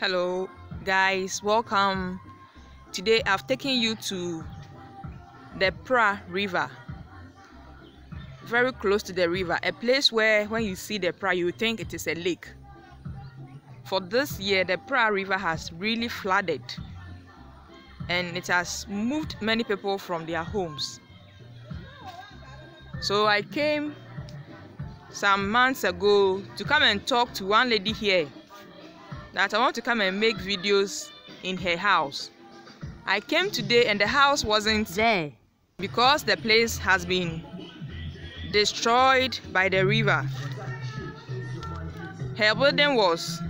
hello guys welcome. Today i've taken you to the pra river. Very close to the river a place where when you see the pra you think it is a lake. For this year the pra river has really flooded and it has moved many people from their homes. So i came some months ago to come and talk to one lady here that I want to come and make videos in her house. I came today and the house wasn't there because the place has been destroyed by the river. Her building was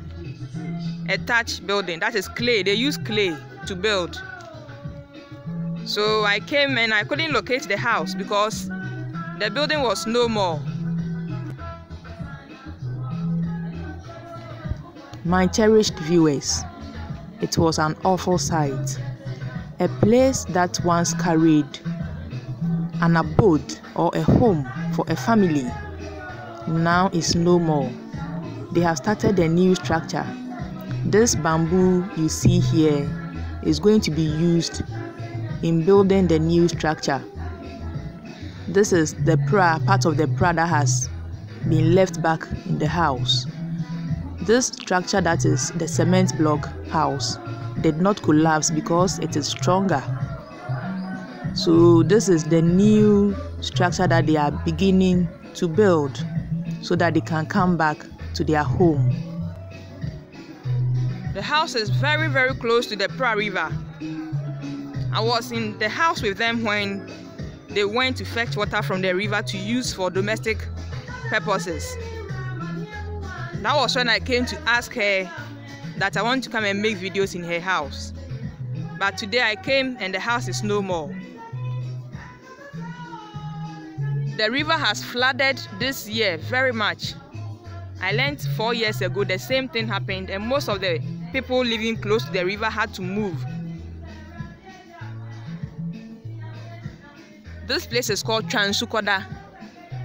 a thatch building, that is clay. They use clay to build. So I came and I couldn't locate the house because the building was no more. My cherished viewers, it was an awful sight. A place that once carried an abode or a home for a family now is no more. They have started a new structure. This bamboo you see here is going to be used in building the new structure. This is the pra, part of the pra that has been left back in the house. This structure that is the cement block house did not collapse because it is stronger. So this is the new structure that they are beginning to build so that they can come back to their home. The house is very very close to the Pra River. I was in the house with them when they went to fetch water from the river to use for domestic purposes. That was when I came to ask her that I want to come and make videos in her house. But today I came and the house is no more. The river has flooded this year very much. I learned four years ago the same thing happened and most of the people living close to the river had to move. This place is called Transukoda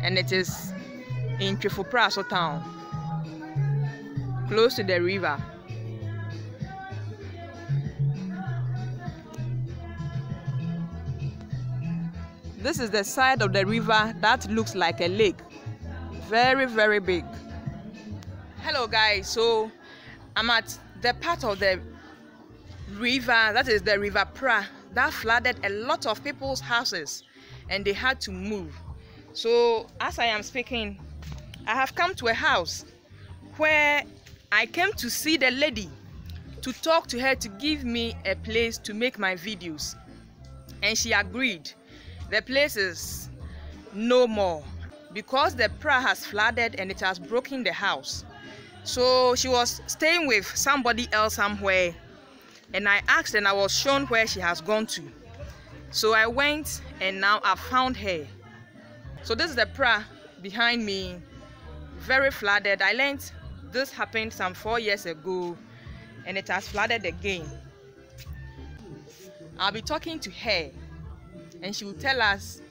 and it is in Twifo Praso town, close to the river. This is the side of the river that looks like a lake. Very, very big. Hello guys, so I'm at the part of the river, that is the river Pra, that flooded a lot of people's houses and they had to move. So as I am speaking, I have come to a house where I came to see the lady to talk to her to give me a place to make my videos. And she agreed. The place is no more because the pra has flooded and it has broken the house. So she was staying with somebody else somewhere and I asked and I was shown where she has gone to. So I went and now I found her. So this is the pra behind me, very flooded. I learned this happened some four years ago and it has flooded again. I'll be talking to her and she will tell us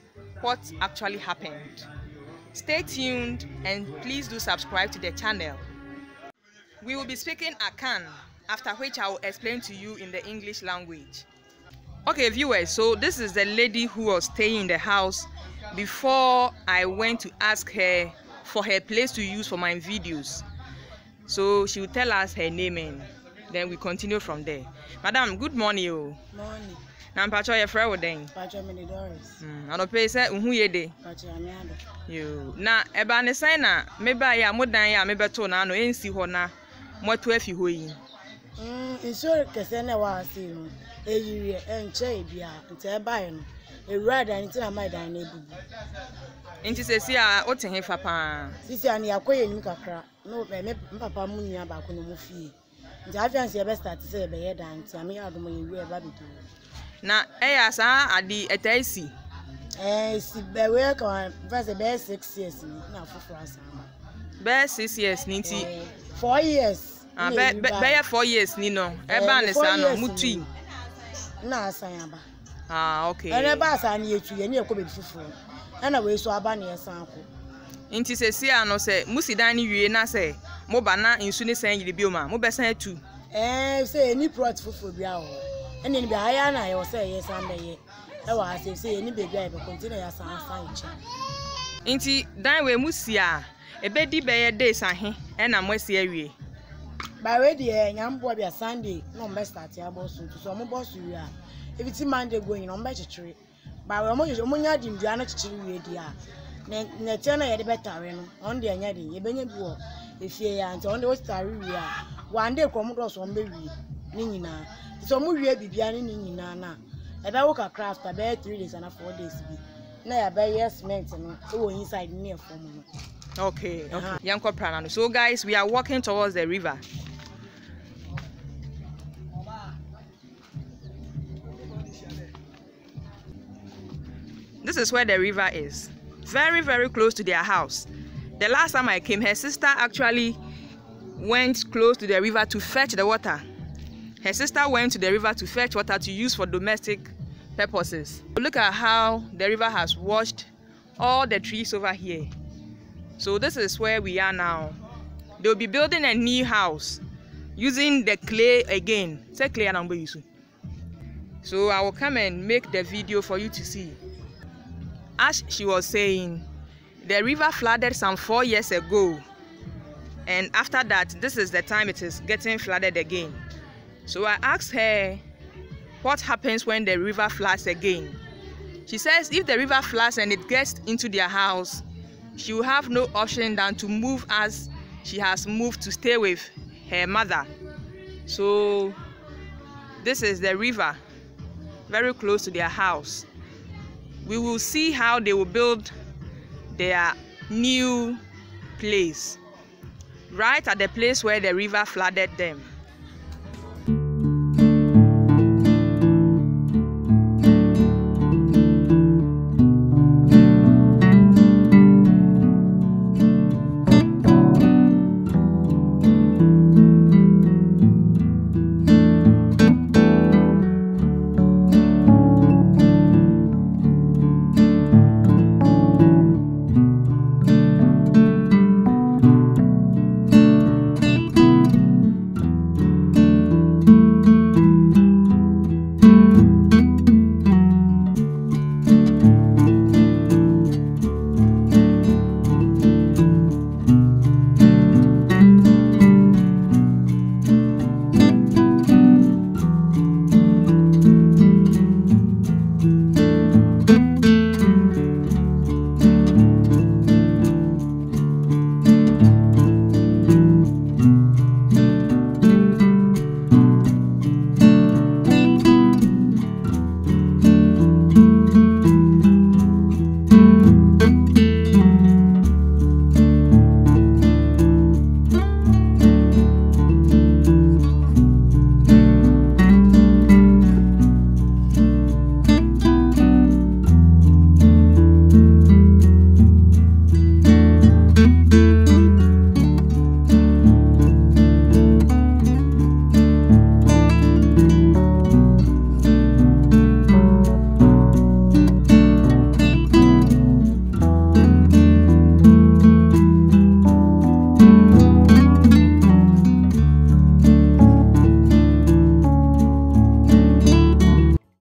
what actually happened. Stay tuned and please do subscribe to the channel. We will be speaking Akan, after which I will explain to you in the English language. Okay, viewers, so this is the lady who was staying in the house before I went to ask her for her place to use for my videos. So she will tell us her name and then we continue from there. Madam, good morning. Oh. Morning. Na mpacho ye frɛ wo den. Pacho Mini Doris. Mm, anɔpɛ sɛ nhu ye de. Pacho Amiado. Yo. Na ɛba ne sɛn na meba yɛ a mo dan yɛ a mebɛto na ano ɛnsi hɔ na moato afi hɔ yi. Mm, nsuo kɛseɛ na ɛwɔ ase no, eyiwie ɛnkyɛ ebia nti ɛbaeɛ no, ewura dan nti na ama dan no ebubu. Nti sɛsi a wote he fa paa. Sisi a ne yɛakɔ yɛ anim kakra, no bɛ me papa mu nua baako na mu fie nti afia nso yɛbɛ start sɛ yɛbɛyɛ dan nti ame yɛ adoma yɛwu ɛba bedo. na ɛyɛ asaa adi ɛta esi. ɛɛ si bɛwɛ kan fɛsɛ bɛyɛ six years ni na foforɔ asaa. bɛyɛ six years ni nti. ɛɛ four years. ah bɛ bɛ bɛyɛ four years ni nɔ ɛbaa ne saa nɔ mu tui. na asan aba. ah okay. ɛnɛ ba asan ni yɛ tu yɛ ni yɛ kɔ bɛbi foforɔ ɛna wɔ esu aba ni yɛ san kɔ. Nti sɛsi a no sɛ mo si dan no wie na sɛ moba na nsu ne sɛn yiri bio ma mobɛsan atu. ɛɛ sɛ yɛni plot foforɔ bi wɔ hɔ ɛna ni bi ha yɛ ana yɛwɔ sɛ yɛ san bɛyɛ ɛwɔ ha sɛ sɛ yɛni beebi a yɛbɛkɔ nti na yɛasan asan nkyɛn. nti dan wei mu si a ebedi bɛyɛ days ahe ɛna mo asi awie baawe deɛ nyamboa bi a sunday na ɔmo bɛ start abɔ so nti sɛ ɔmo bɔ so wie a ebi ti monday go nyina ɔmo bɛ kyekyere baawe ɔmo nya dimdua no kyekyere wie deɛ a na nɛteɛ no yɛde bɛtare no. Ɔno deɛ ɛnyɛ den yɛbɛnya bi wɔ efie ya nti ɔno deɛ wɔtare wie a wande kɔ ɔmo dɔɔso ɔmo bɛwie ne nyinaa nti sɛ ɔmo wie ne ne nyinaa na. Ɛbɛwo kakra after bɛyɛ three days ana four days bi. Na yɛbɛyɛ cement no ɛwɔ inside ne ɛfam no. okay okay yɛnkɔ prana no. So guys we are walking towards the river. This is where the river is very very close to their house. The last time i came her sister actually went close to the river to fetch the water. Her sister went to the river to fetch water to use for domestic purposes. Look at how the river has washed all the trees over here. So this is where we are now. They'll be building a new house using the clay again. Say clay so i will come and make the video for you to see as she was saying the river flooded some four years ago. And after that this is the time it is getting flooded again. So i asked her what happens when the river floods again? She says if the river floods and it gets into their house she will have no option than to move as she has moved to stay with her mother. So this is the river very close to their house we will see how they will build their new place right at the place where the river flooded them